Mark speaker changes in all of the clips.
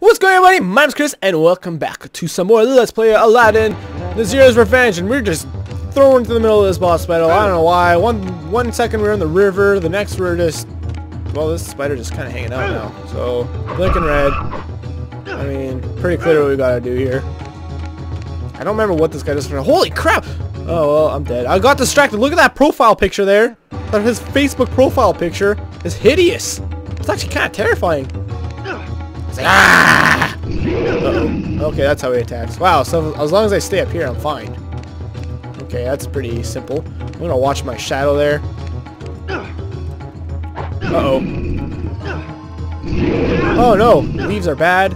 Speaker 1: What's going on everybody? My name's Chris and welcome back to some more Let's Play Aladdin Nasira's Revenge and we're just thrown into the middle of this boss battle. I don't know why. One one second we're in the river, the next we're just well this spider just kinda hanging out now. So blinking red. I mean, pretty clear what we gotta do here. I don't remember what this guy just holy crap! Oh well, I'm dead. I got distracted. Look at that profile picture there. His Facebook profile picture is hideous. It's actually kinda terrifying. Ah! Uh-oh. Okay, that's how he attacks. Wow, so as long as I stay up here, I'm fine. Okay, that's pretty simple. I'm gonna watch my shadow there. Uh-oh. Oh no, leaves are bad.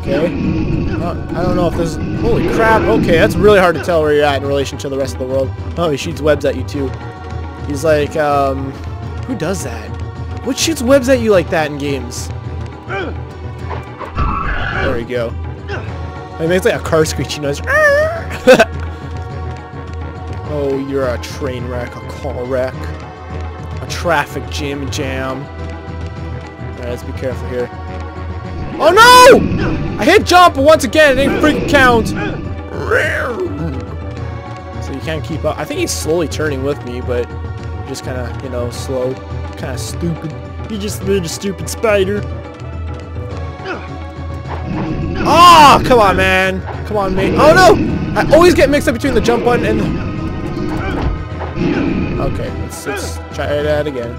Speaker 1: Okay. Uh, I don't know if this is... Holy crap, okay, that's really hard to tell where you're at in relation to the rest of the world. Oh, he shoots webs at you too. He's like, um... Who does that? What shoots webs at you like that in games? There we go. I mean, it's like a car screeching noise. oh, you're a train wreck, a car wreck, a traffic jam jam. Alright, let's be careful here. Oh no! I hit jump once again, it didn't freaking count. So you can't keep up. I think he's slowly turning with me, but just kind of, you know, slow. Kind of stupid. You just made a stupid spider. Oh, come on, man. Come on, mate. Oh, no! I always get mixed up between the jump button and the... Okay, let's, let's try that again.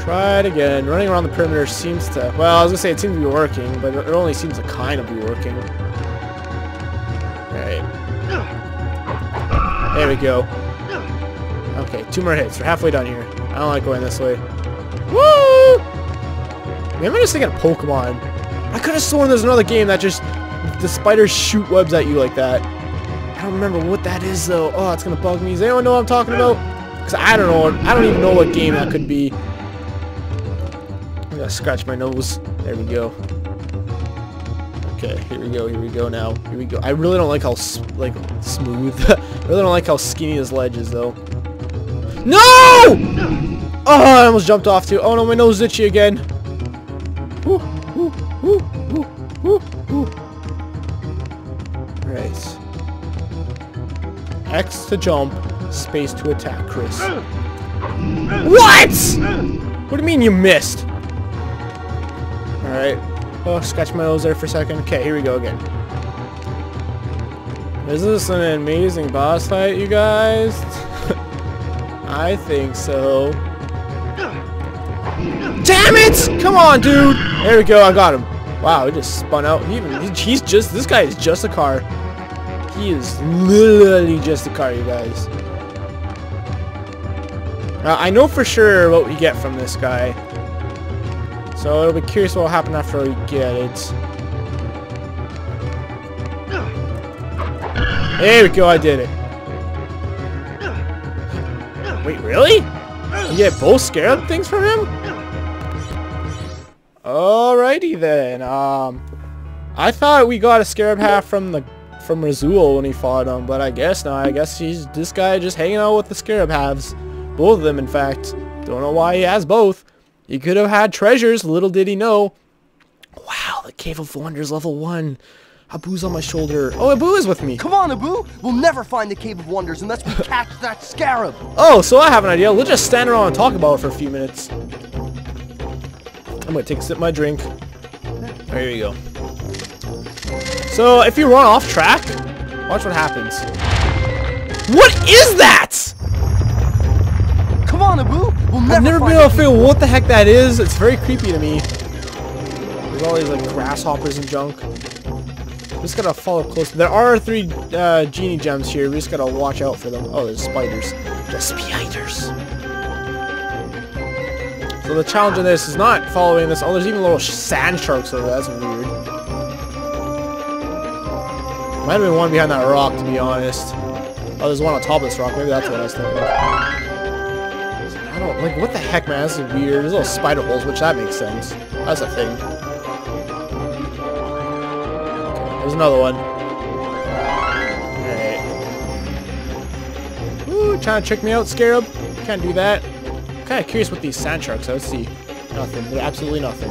Speaker 1: Try it again. Running around the perimeter seems to... Well, I was going to say it seems to be working, but it only seems to kind of be working. Alright. There we go. Okay, two more hits. We're halfway done here. I don't like going this way. Woo! Maybe I'm just thinking of Pokemon. I could have sworn there's another game that just... The spiders shoot webs at you like that. I don't remember what that is, though. Oh, it's to bug me. Does anyone know what I'm talking about? Because I don't know. I don't even know what game that could be. I'm to scratch my nose. There we go. Okay, here we go, here we go now. Here we go. I really don't like how, like, smooth. I really don't like how skinny this ledge is, though. No! Oh, I almost jumped off too. Oh no, my nose is itchy again. Right. X to jump, space to attack, Chris. What? What do you mean you missed? Alright. Oh, scratch my nose there for a second. Okay, here we go again. Is this an amazing boss fight, you guys? I think so. Damn it! Come on, dude! There we go, I got him. Wow, he just spun out. He he's just, this guy is just a car. He is literally just a car, you guys. Uh, I know for sure what we get from this guy. So it'll be curious what will happen after we get it. There we go, I did it. Wait, really? You get both scarab things from him? Alrighty then. Um, I thought we got a scarab half from the from Razoul when he fought him, but I guess not. I guess he's this guy just hanging out with the scarab halves. Both of them, in fact. Don't know why he has both. He could have had treasures, little did he know. Wow, the Cave of Wonders level 1. Abu's on my shoulder. Oh, Abu is with me.
Speaker 2: Come on, Abu. We'll never find the Cave of Wonders unless we catch that scarab.
Speaker 1: Oh, so I have an idea. We'll just stand around and talk about it for a few minutes. I'm going to take a sip of my drink. There you go. So, if you run off track, watch what happens. What is that?
Speaker 2: Come on, Abu. We'll never
Speaker 1: I've never been able to figure what the heck that is. It's very creepy to me. There's all these like grasshoppers and junk. Just gotta follow close. There are three uh, genie gems here. We just gotta watch out for them. Oh, there's spiders. Just spiders. So the challenge in this is not following this. Oh, there's even little sand sharks over there. That's weird. Might have been one behind that rock, to be honest. Oh, there's one on top of this rock. Maybe that's what I was thinking. I don't like. What the heck, man? This is weird. There's little spider holes, which that makes sense. That's a thing. There's another one. Alright. Ooh, trying to trick me out, Scarab? Can't do that. I'm kind of curious with these sand sharks. are. Let's see. Nothing. They're absolutely nothing.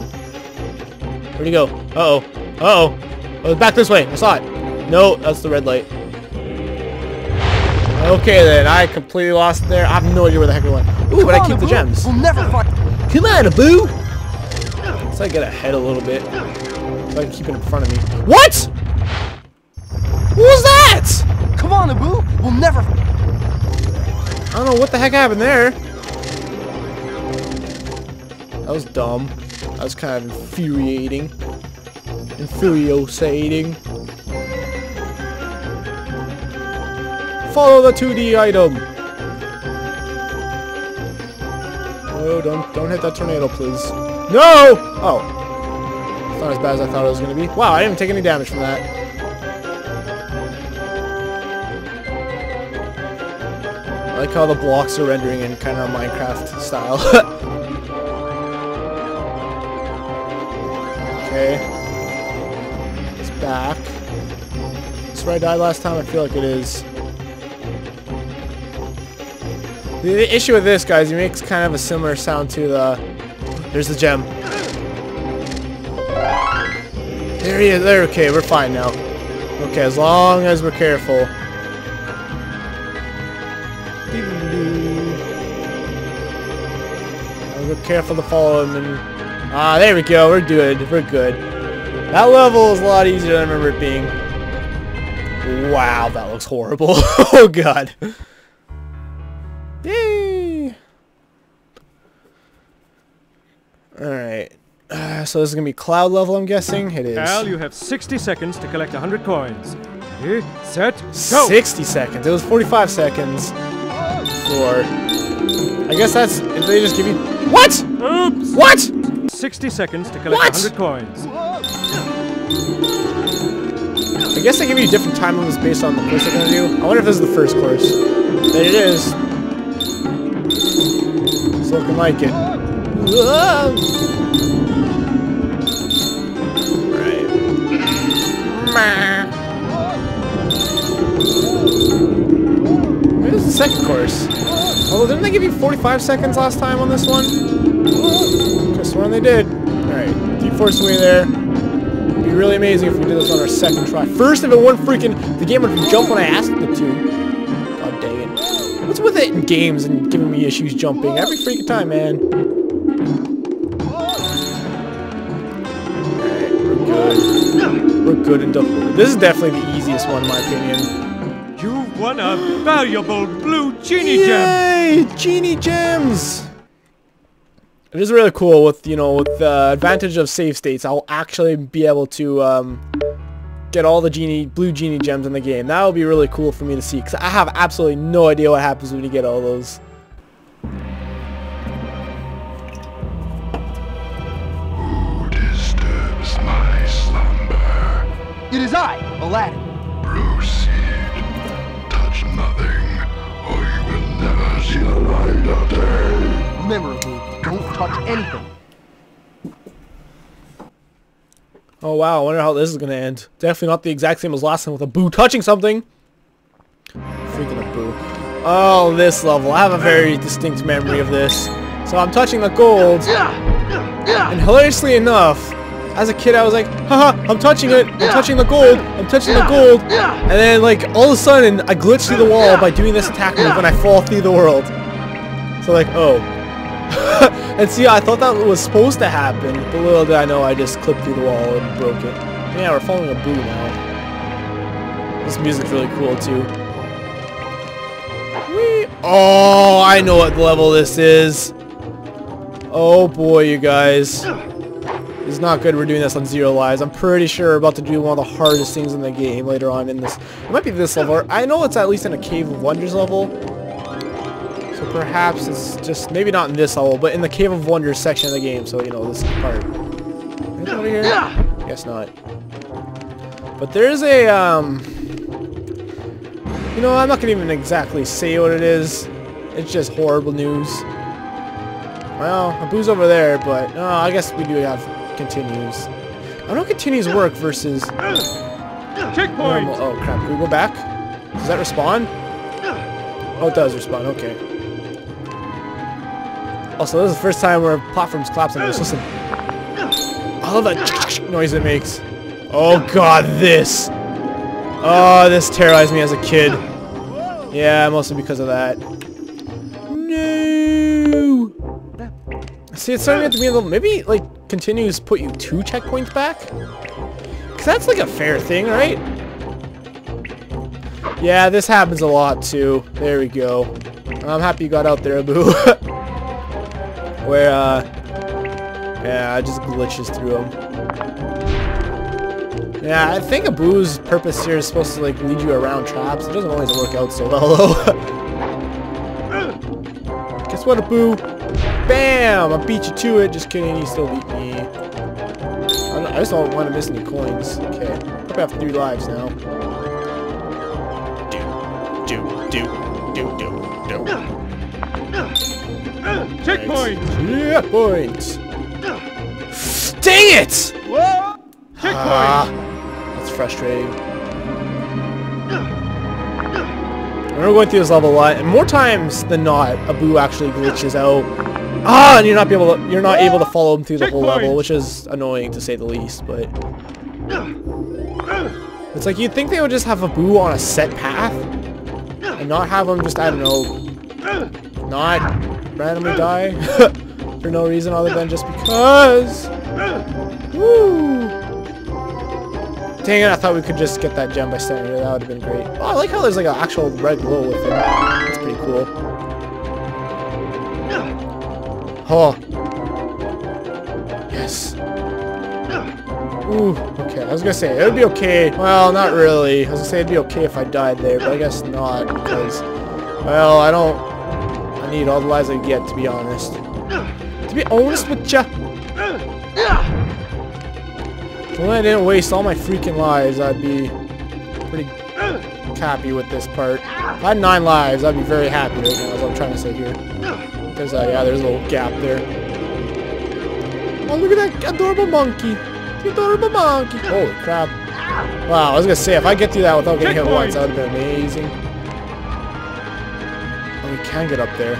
Speaker 1: Where'd he go? Uh-oh. Uh-oh. Oh, back this way. I saw it. No, that's the red light. Okay, then. I completely lost there. I have no idea where the heck we went. Ooh, but I keep
Speaker 2: on,
Speaker 1: the gems.
Speaker 2: We'll never find.
Speaker 1: Come on, Abu! So I get ahead a little bit. So I can keep it in front of me. What? Was that?
Speaker 2: Come on, Abu. We'll never.
Speaker 1: I don't know what the heck happened there. That was dumb. That was kind of infuriating. Infuriating. Follow the 2D item. Oh, don't don't hit that tornado, please. No! Oh. It's not as bad as I thought it was gonna be. Wow, I didn't take any damage from that. Like how the blocks are rendering in kind of Minecraft style. okay. It's back. Is where I died last time? I feel like it is. The, the issue with this, guys, it makes kind of a similar sound to the... There's the gem. There he is. There. Okay, we're fine now. Okay, as long as we're careful. Careful to follow him and... Ah, there we go. We're good. We're good. That level is a lot easier than I remember it being. Wow, that looks horrible. oh, God. Yay! Alright. Uh, so this is going to be cloud level, I'm guessing? It is.
Speaker 3: Al, you have 60 seconds to collect 100 coins. Ready, set, go!
Speaker 1: 60 seconds. It was 45 seconds for... I guess that's... If they just give you... What?
Speaker 3: Oops!
Speaker 1: What?
Speaker 3: 60 seconds to collect
Speaker 1: What?
Speaker 3: 100 coins.
Speaker 1: I guess they give you different time limits based on the course they're going to do. I wonder if this is the first course. There it is. It's looking like it. Whoa. Right. Maybe this is the second course. Although, didn't they give you 45 seconds last time on this one? Just sworn they did. Alright, deep force away there. It'd be really amazing if we did this on our second try. First, if it weren't freaking... The game would jump when I asked it to. God dang it. What's with it in games and giving me issues jumping? Every freaking time, man. Alright, we're good. We're good and done. This is definitely the easiest one, in my opinion.
Speaker 3: You've won a valuable blue genie gem!
Speaker 1: Yay! Genie gems! It is really cool with, you know, with the advantage of save states, I'll actually be able to um, get all the genie, blue genie gems in the game. That would be really cool for me to see, because I have absolutely no idea what happens when you get all those.
Speaker 4: Who disturbs my slumber?
Speaker 2: It is I, Aladdin.
Speaker 4: See the light of day.
Speaker 2: Remember, Abu, don't touch anything.
Speaker 1: Oh wow, I wonder how this is going to end. Definitely not the exact same as last time with Abu touching something. Freaking Abu. Oh, this level. I have a very distinct memory of this. So I'm touching the gold. And hilariously enough, as a kid I was like, haha, I'm touching it, I'm touching the gold, I'm touching the gold. And then like all of a sudden I glitch through the wall by doing this attack move and I fall through the world. So like, oh. and see, I thought that was supposed to happen, but little did I know I just clipped through the wall and broke it. Yeah, we're following Abu now. This music's really cool too. Whee! Oh, I know what level this is. Oh boy, you guys. It's not good we're doing this on Zero Lives. I'm pretty sure we're about to do one of the hardest things in the game later on in this. It might be this level. I know it's at least in a Cave of Wonders level. So perhaps it's just, maybe not in this level, but in the Cave of Wonders section of the game. So, you know, this part. Over here? Guess not. But there's a, um... You know, I'm not going to even exactly say what it is. It's just horrible news. Well, Abu's over there, but no, I guess we do have continues. Oh, I don't know continues work versus
Speaker 3: Checkpoint!
Speaker 1: normal. Oh crap! Can we go back? Does that respawn? Oh, it does respawn. Okay. Also, this is the first time where platforms collapse on this. Listen. I love that noise it makes. Oh god, this. Oh, this terrorized me as a kid. Yeah, mostly because of that. No. See, it's starting to be a little. Maybe like continues put you two checkpoints back. Cause that's like a fair thing, right? Yeah, this happens a lot too. There we go. I'm happy you got out there, Boo. Where, uh... Yeah, I just glitches through them. Yeah, I think Abu's purpose here is supposed to, like, lead you around traps. It doesn't always work out so well, though. Guess what, Abu? Bam! I beat you to it. Just kidding, you still beat me. I just don't want to miss any coins. Okay. Probably have three lives now. Do, do, do, do, do, do.
Speaker 3: Checkpoint!
Speaker 1: Yeah, points. Dang it!
Speaker 3: Checkpoint!
Speaker 1: Ah, that's frustrating. We're going through this level a lot, and more times than not, Abu actually glitches out. Ah, and you're not be able to, you're not able to follow him through the whole level, which is annoying to say the least. But it's like you'd think they would just have Abu on a set path, and not have him just I don't know, not randomly die for no reason other than just because. Woo! Dang it, I thought we could just get that gem by standing here. That would have been great. Oh, I like how there's like an actual red glow with it. That's pretty cool. Oh. Yes. Ooh, okay. I was gonna say, it would be okay. Well, not really. I was gonna say it'd be okay if I died there, but I guess not, because, well, I don't... I need all the lives I get, to be honest. To be honest with ya. Only I didn't waste all my freaking lives, I'd be pretty happy with this part. If I had nine lives, I'd be very happy now, is what I'm trying to say here. Because, uh, yeah, there's a little gap there. Oh, look at that adorable monkey. Adorable monkey. Holy crap. Wow, I was going to say, if I get through that without getting hit once, that would have been amazing. Oh, we can get up there.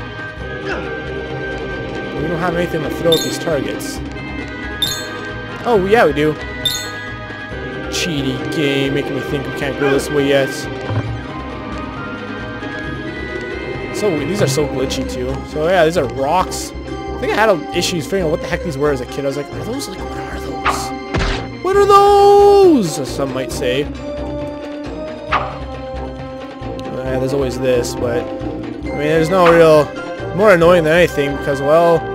Speaker 1: We don't have anything to throw at these targets. Oh, yeah, we do. Cheaty game, making me think we can't go this way yet. So. These are so glitchy too. So yeah, these are rocks. I think I had issues figuring out what the heck these were as a kid. I was like, are those like what are those? What are those? Some might say. Uh, there's always this, but I mean, there's no real more annoying than anything because well,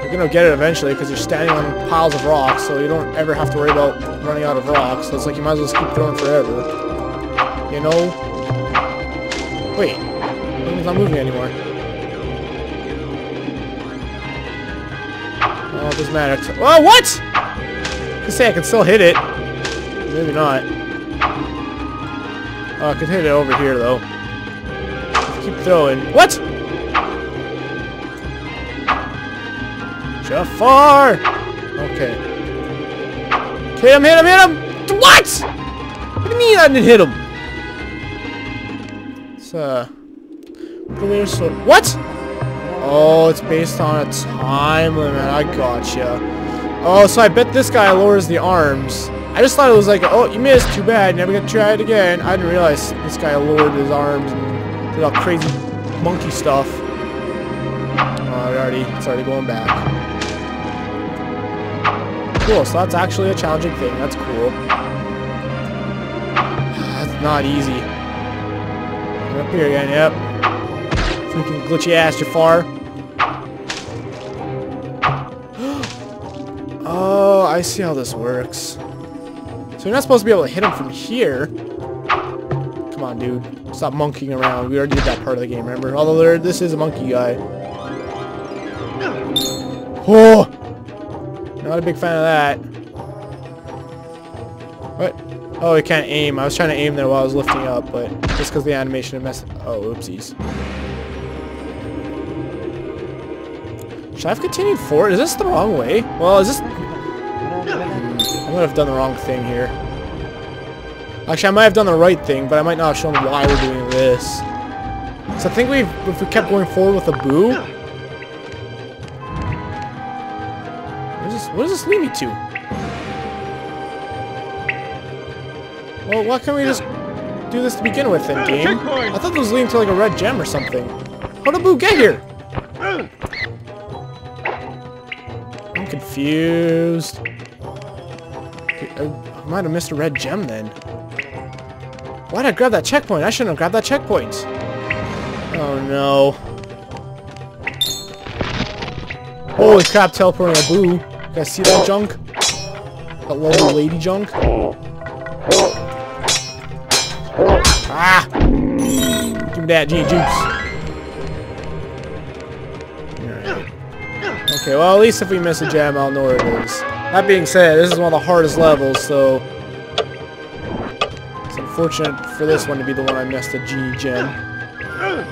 Speaker 1: you're gonna get it eventually because you're standing on piles of rocks, so you don't ever have to worry about running out of rocks. So it's like you might as well just keep throwing forever. You know? Wait, it's not moving anymore. Oh, it doesn't matter. Oh, what? I say I can still hit it. Maybe not. Oh, I could hit it over here, though. Keep throwing. What? Jafar! Okay. Hit him, hit him, hit him! What? What do you mean I didn't hit him? It's, uh... Clear so what? Oh, it's based on a time limit. I gotcha. Oh, so I bet this guy lowers the arms. I just thought it was like, oh, you missed. Too bad. Never gonna try it again. I didn't realize this guy lowered his arms and did all crazy monkey stuff. Oh, it already, it's already going back. Cool. So that's actually a challenging thing. That's cool. That's not easy. Up here again. Yep. Freaking glitchy ass Jafar. oh, I see how this works. So you're not supposed to be able to hit him from here. Come on, dude. Stop monkeying around. We already did that part of the game, remember? Although there, this is a monkey guy. Oh! Not a big fan of that. What? Oh, it can't aim. I was trying to aim there while I was lifting up, but just because the animation messed... Oh, oopsies. Should I have continued forward? Is this the wrong way? Well, is this... I might have done the wrong thing here. Actually, I might have done the right thing, but I might not have shown why we're doing this. So I think we've, if we kept going forward with a boo, What does this, what does this lead me to? Well, why can't we just do this to begin with then, game? I thought this was leading to like a red gem or something. How did Boo get here? I'm confused. I I might have missed a red gem then. Why'd I grab that checkpoint? I shouldn't have grabbed that checkpoint. Oh no. Holy crap, teleporting Abu. You guys see that junk? That lovely lady junk? Ah! Give me that G juice. Okay, well at least if we miss a jam, I'll know where it is. That being said, this is one of the hardest levels, so... It's unfortunate for this one to be the one I missed a G gem. Alright.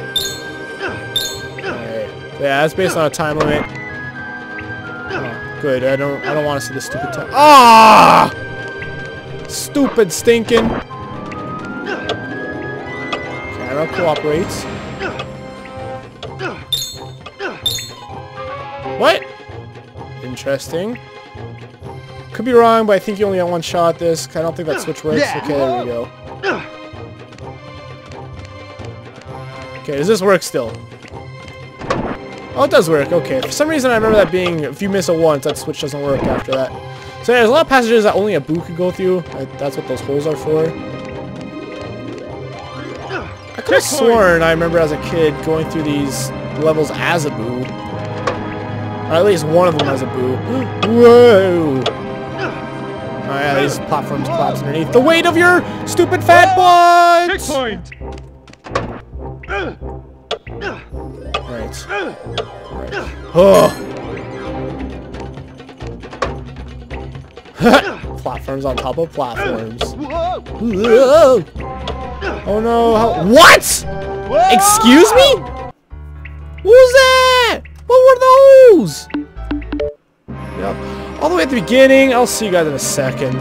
Speaker 1: Yeah, that's based on a time limit. Oh, good. I don't I don't want to see the stupid time. Ah! Stupid stinking. Camera cooperates. Interesting. Could be wrong, but I think you only got one shot at this. I don't think that switch works. Okay, there we go. Okay, does this work still? Oh, it does work. Okay. For some reason, I remember that being, if you miss it once, that switch doesn't work after that. So yeah, there's a lot of passages that only Abu could go through. I, that's what those holes are for. I could have sworn I remember as a kid going through these levels as Abu. Or at least one of them has Abu. Whoa! Oh yeah, these platforms collapse underneath the weight of your stupid fat butts!
Speaker 3: Checkpoint!
Speaker 1: Right. Right. Oh! platforms on top of platforms.
Speaker 2: Whoa.
Speaker 1: Oh no, how- What?! Excuse me?! What was that?! What! Yep. All the way at the beginning. I'll see you guys in a second.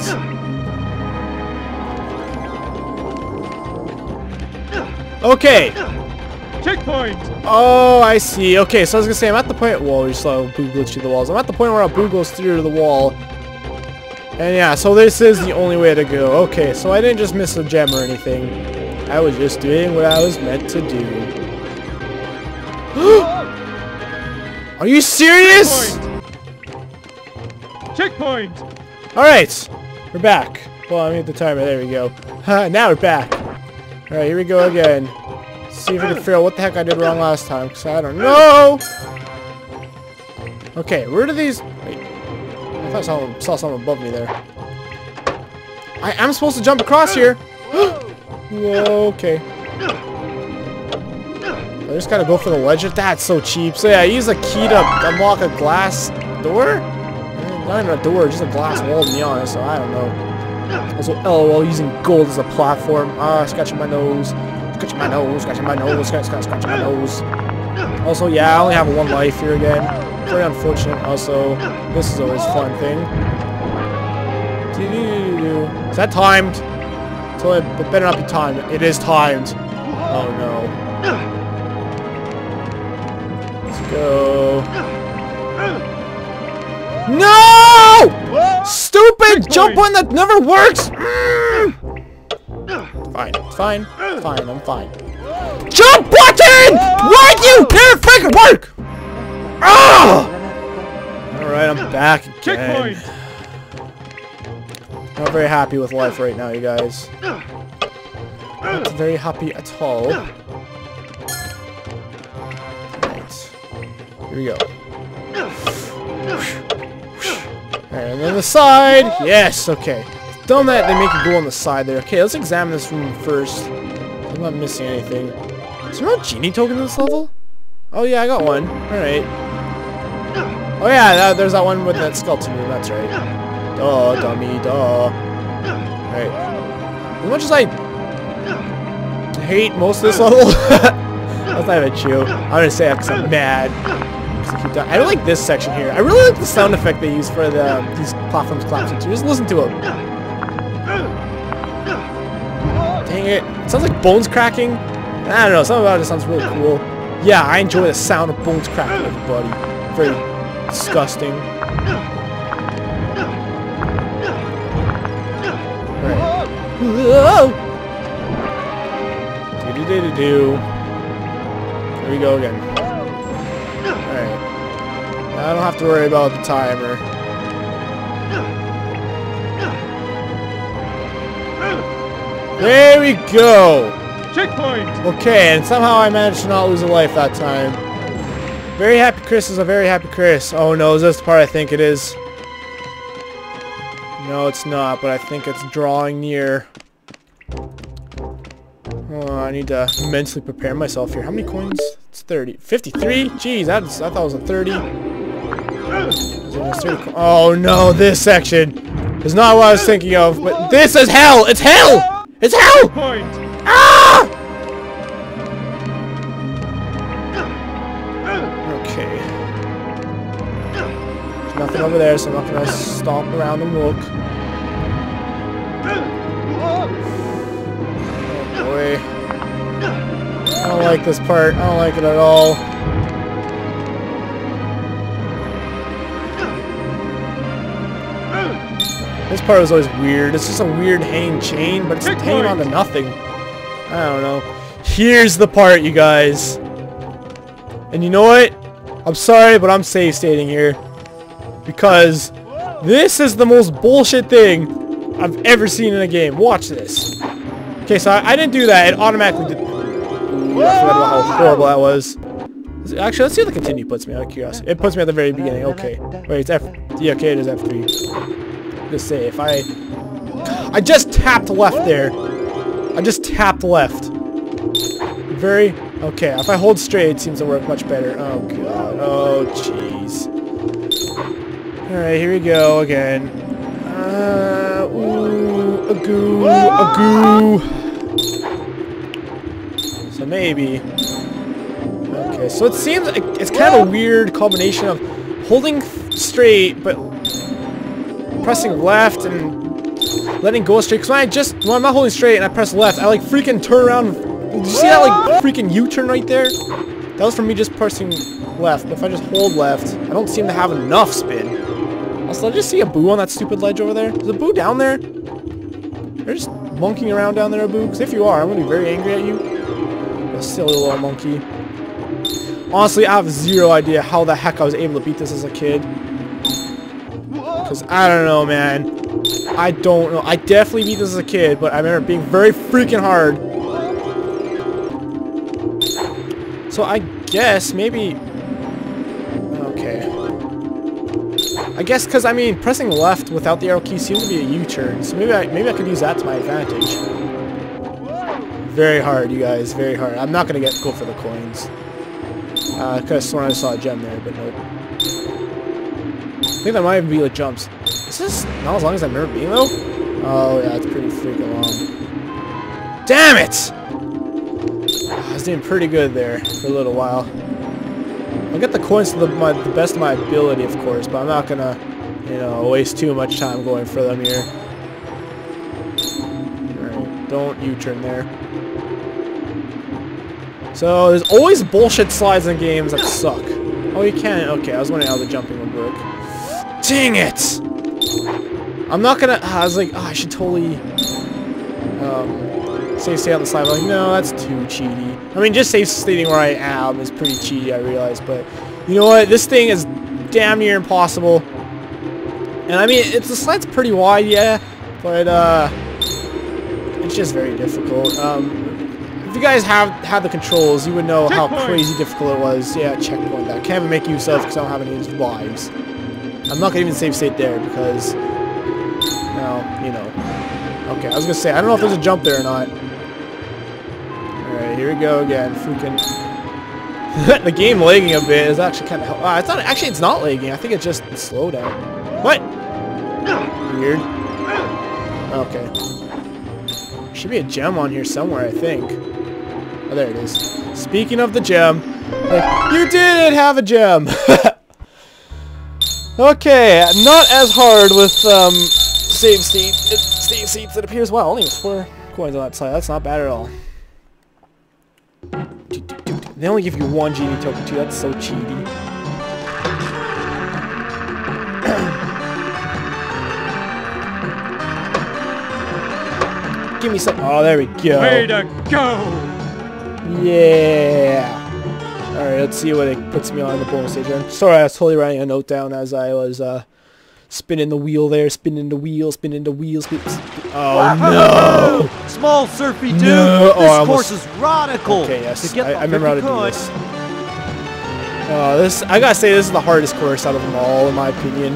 Speaker 1: Okay.
Speaker 3: Checkpoint!
Speaker 1: Oh, I see. Okay, so I was gonna say I'm at the point. Whoa, you saw Boo glitch through the walls. I'm at the point where Abu goes through the wall. And yeah, so this is the only way to go. Okay, so I didn't just miss a gem or anything. I was just doing what I was meant to do. Are you serious?
Speaker 3: Checkpoint! Checkpoint!
Speaker 1: Alright, we're back. Well, I mean the timer. There we go. now we're back. Alright, here we go again. See if we can figure out what the heck I did wrong last time, because I don't know. Okay, where do these... Wait. I thought I saw, saw something above me there. I am supposed to jump across here. Whoa, okay. I just gotta go for the ledge. That's so cheap. So yeah, use a key to unlock a glass door? Eh, Not even a door, just a glass wall to be honest, so I don't know. Also, LOL using gold as a platform. Ah, scratching my nose. Scratching my nose, scratching my nose, scratch, scratch, scratching my nose. Also, yeah, I only have one life here again. Very unfortunate. Also, this is always a fun thing. Is that timed? So it better not be timed. It is timed. Oh no. Let's go. No! Stupid jump one that never works! Fine, fine, fine, I'm fine. Jump button! Why'd you never freaking work? Ah! Alright, I'm back again.
Speaker 3: Checkpoint!
Speaker 1: Not very happy with life right now, you guys. Not very happy at all. Here we go. Alright, and then the side! Yes, okay. Done that, they make you go on the side there. Okay, let's examine this room first. I'm not missing anything. Is there no genie token in this level? Oh yeah, I got one. Alright. Oh yeah, that, there's that one with that skeleton room, that's right. Duh, dummy, duh. Right. As much as I hate most of this level, that's not even true. I'm gonna say that because I'm mad to keep down. I don't like this section here. I really like the sound effect they use for the, um, these platforms collapsing. too. just listen to it. Dang it. it. Sounds like bones cracking. I don't know. Something about it sounds really cool. Yeah, I enjoy the sound of bones cracking, everybody. Very disgusting. Whoa! Do do do do do. Here we go again. I don't have to worry about the timer. There we go!
Speaker 3: Checkpoint!
Speaker 1: Okay, and somehow I managed to not lose a life that time. Very happy Chris is a very happy Chris. Oh no, is this the part I think it is? No, it's not, but I think it's drawing near. Oh, I need to mentally prepare myself here. How many coins? It's 30. 53? Jeez, that's, I thought it was a 30. Is it a 30 co- Oh no, this section is not what I was thinking of, but this is hell! It's hell! It's hell! Ah! Okay. There's nothing over there, so I'm not gonna stomp around and look. Oh boy. I don't like this part. I don't like it at all. This part was always weird. It's just a weird hanging chain, but it's hanging on to nothing. I don't know. Here's the part, you guys. And you know what? I'm sorry, but I'm safe stating here. Because this is the most bullshit thing I've ever seen in a game. Watch this. Okay, so I, I didn't do that. It automatically did. Ooh, I forgot about how horrible that was. Actually, let's see what the continue puts me out of curiosity. It puts me at the very beginning. Okay. Wait, it's F. Yeah, okay, it is F3 say if I I just tapped left there. I just tapped left. Very okay. If I hold straight, it seems to work much better. Oh god. Oh jeez. All right, here we go again. Uh, ooh, a goo, a goo. So maybe. Okay, so it seems it's kind of a weird combination of holding straight, but pressing left and letting go straight. Because when I just, when I'm not holding straight and I press left, I like freaking turn around. Did you see that like freaking U-turn right there? That was from me just pressing left. But if I just hold left, I don't seem to have enough spin. Also, did I just see Abu on that stupid ledge over there? Is Abu down there? You're just monkeying around down there, boo? Because if you are, I'm going to be very angry at you. A silly little monkey. Honestly, I have zero idea how the heck I was able to beat this as a kid. Because I don't know, man. I don't know. I definitely beat this as a kid, but I remember being very freaking hard. So I guess maybe... Okay. I guess because, I mean, pressing left without the arrow key seems to be a U-turn. So maybe I, maybe I could use that to my advantage. Very hard, you guys. Very hard. I'm not going to get go for the coins. Uh, I sworn I saw a gem there, but nope. I think that might even be like jumps. Is this not as long as I remember being though? Oh yeah, it's pretty freaking long. Damn it! Ah, I was doing pretty good there for a little while. I'll get the coins to the, my, the best of my ability, of course, but I'm not gonna, you know, waste too much time going for them here. Don't U-turn there. So, there's always bullshit slides in games that suck. Oh, you can't. Okay, I was wondering how the jumping would work. Dang it! I'm not gonna. I was like, oh, I should totally um, save state on the slide. But like, no, that's too cheaty. I mean, just safe stating where I am is pretty cheaty, I realize. But you know what? This thing is damn near impossible. And I mean, it's the slide's pretty wide, yeah, but uh, it's just very difficult. Um, if you guys have had the controls, you would know how crazy difficult it was. Yeah, checkpoint that. Can't even make use of because I don't have any lives. I'm not gonna even save state there because, well, you know. Okay, I was gonna say I don't know if there's a jump there or not. All right, here we go again. Freaking the game lagging a bit is actually kind of. Uh, it's not actually. It's not lagging. I think it's just slow down. What? Weird. Okay. Should be a gem on here somewhere. I think. Oh, there it is. Speaking of the gem, like, you did have a gem. Okay, not as hard with um, save seat, save seats. It appears. Wow, only four coins on that side. That's not bad at all. They only give you one genie token too. That's so cheaty. Give me some. Oh, there we go.
Speaker 3: Way to go!
Speaker 1: Yeah. Alright, let's see what it puts me on the bonus stage. I'm sorry, I was totally writing a note down as I was uh, spinning the wheel there, spinning the wheel, spinning the wheel. Spin, oh no!
Speaker 5: Small surfy dude.
Speaker 1: No. Oh,
Speaker 5: This
Speaker 1: almost-
Speaker 5: course is radical.
Speaker 1: Okay, yes, I, I remember how to do this. Oh, this I gotta say this is the hardest course out of them all, in my opinion.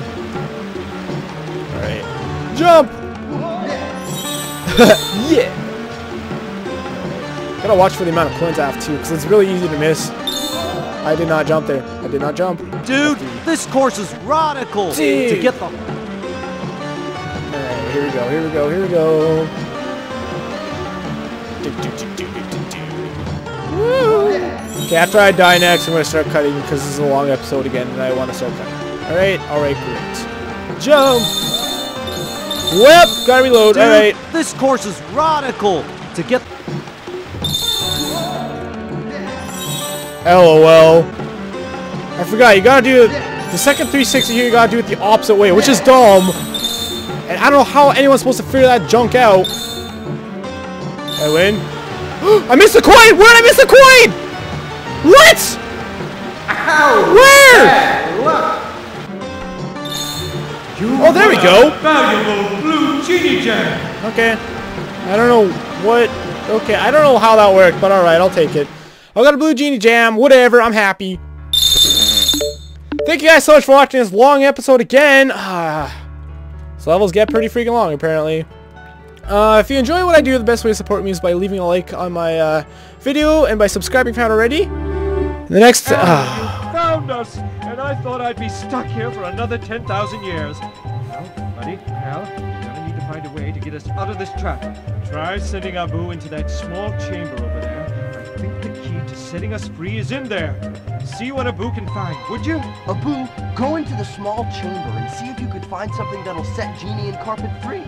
Speaker 1: Alright. Jump! yeah! Gotta watch for the amount of coins I have too, because it's really easy to miss. I did not jump there. I did not jump.
Speaker 5: Dude, this course is radical. To get the
Speaker 1: Alright, here we go, here we go, here we go. Woo! Okay, after I die next, I'm gonna start cutting because this is a long episode again, and I want to start cutting. Alright, alright, great. Jump! Whip! Gotta reload,
Speaker 5: Dude,
Speaker 1: alright.
Speaker 5: this course is radical. To get
Speaker 1: LOL. I forgot, you gotta do the second 360 here, you gotta do it the opposite way, which is dumb. And I don't know how anyone's supposed to figure that junk out. I win. I missed the coin! Where did I miss the coin? What? Where? Oh, there we go.
Speaker 3: Valuable blue genie gem!
Speaker 1: Okay. I don't know what... Okay, I don't know how that worked, but alright, I'll take it. I got a blue genie jam, whatever, I'm happy. Thank you guys so much for watching this long episode again. Ah, These levels get pretty freaking long, apparently. Uh, if you enjoy what I do, the best way to support me is by leaving a like on my uh, video and by subscribing if you haven't already. The next... ah.
Speaker 3: Found us! And I thought I'd be stuck here for another 10,000 years. Well, buddy, Al, you're gonna need to find a way to get us out of this trap. Try sending Abu into that small chamber over there. To setting us free is in there. See what Abu can find, would you?
Speaker 2: Abu, go into the small chamber and see if you could find something that'll set Genie and Carpet free.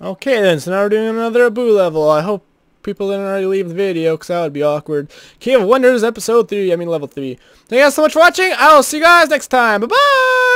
Speaker 1: Okay then, so now we're doing another Abu level. I hope people didn't already leave the video, because that would be awkward. Cave of Wonders, episode 3, I mean level 3. Thank you guys so much for watching. I'll see you guys next time. Bye-bye!